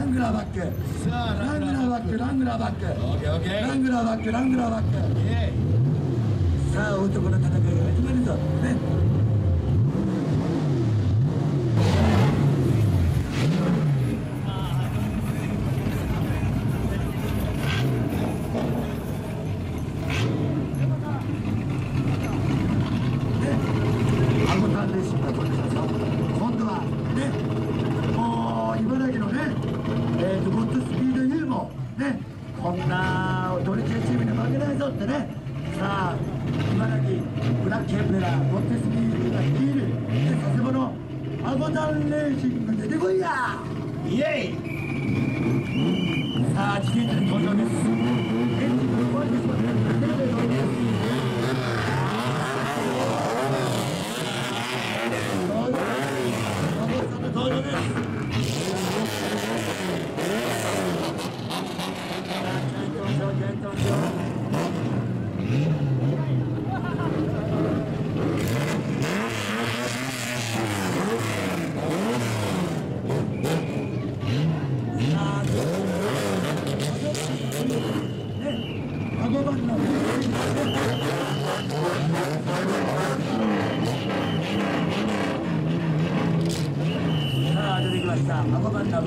ングラーバック。ラングラーバックラングラーバック。ラングラーバックラングラーバック。さあ男の戦いが始まるぞ。ねアゴタンレーシングが飛んできますよ今度はねもう茨城のねえーとゴッドスピード U もねこんなドリチェチームに負けないぞってねさあ茨城ブラックケンペラゴッドスピード U が率いるね佐世保のアゴタンレーシング出てこいやイエイさあ自転車で登場ですエンジンが壊れてしまった自転車で登場です登場ですアゴバンのさあ出てきましたアゴバンの V6 長野から来ましたアゴタンミュージックですよろしくお願いしますあのドルチェさんにはいつもお世話にな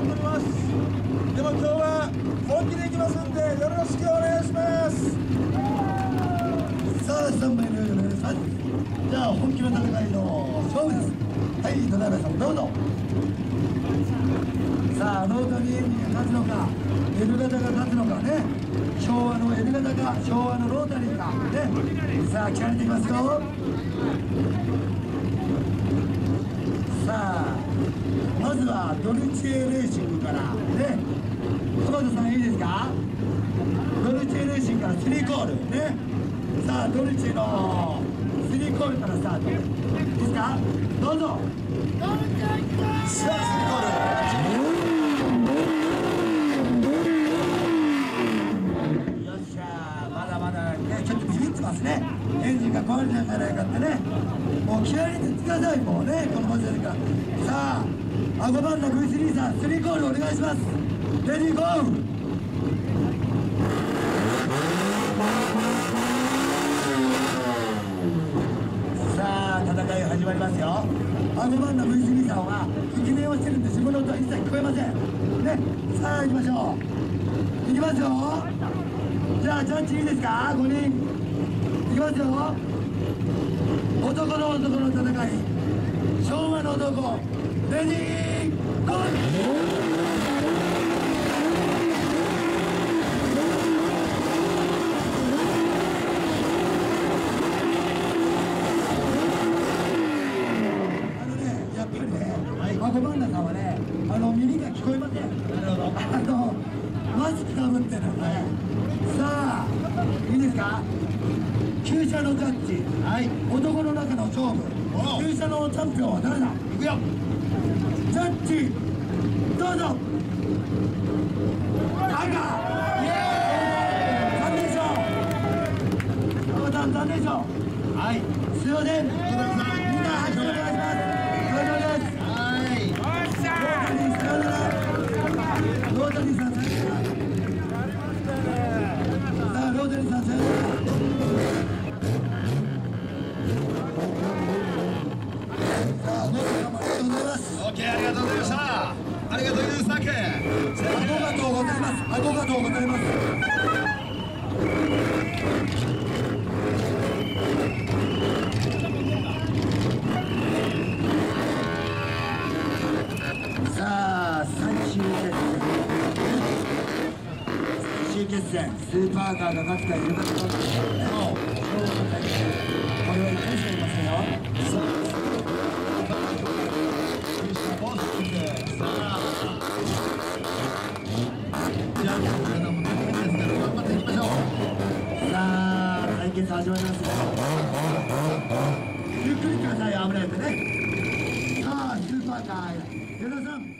っておりますでも今日は本気の戦いの。勝負です。はいドライバーさんどうぞ。さあロータリーエンジンが勝つのか L 型が勝つのかね。昭和の L 型か昭和のロータリーか。ね。さあ聞かれていきますよ。さあまずはドルチェレーシングから。ね。浜田さんいいですか？ドルチェレーシングから3コール。ね。さあドルチェの3コールからスタートいいですかどうぞさあスリよっしゃまだまだねちょっとビビってますねエンジンが壊れたんじゃないかってねもう気合い入れてくださいもうねこの場所ですからさあアゴバンの V3 さん3コールお願いしますレディーゴーさあ戦い始まりますよ。アドバンの V3 さんは吹き鳴をしてるんで自分の音は一切聞こえません。ね。さあ行きましょう。行きますよ。じゃあジャッジいいですか？5人。行きますよ。男の男の戦い。昭和の男。レディーゴーあのねやっぱりねマコバンナさんはねあの耳が聞こえません。あのマスクかぶってるのねさあいいですか？旧車のジャッジ、はい、男の中の勝負。旧車のチャンピオンは誰だ？いくよ。ジャッジどうぞ。赤。イエーイ。残念賞残念賞はい。すいませんマーカーがなくてはとってい、こし。あ、始まります。ゆっくりください、危ないでね。さあ、スーパーカー、皆さん。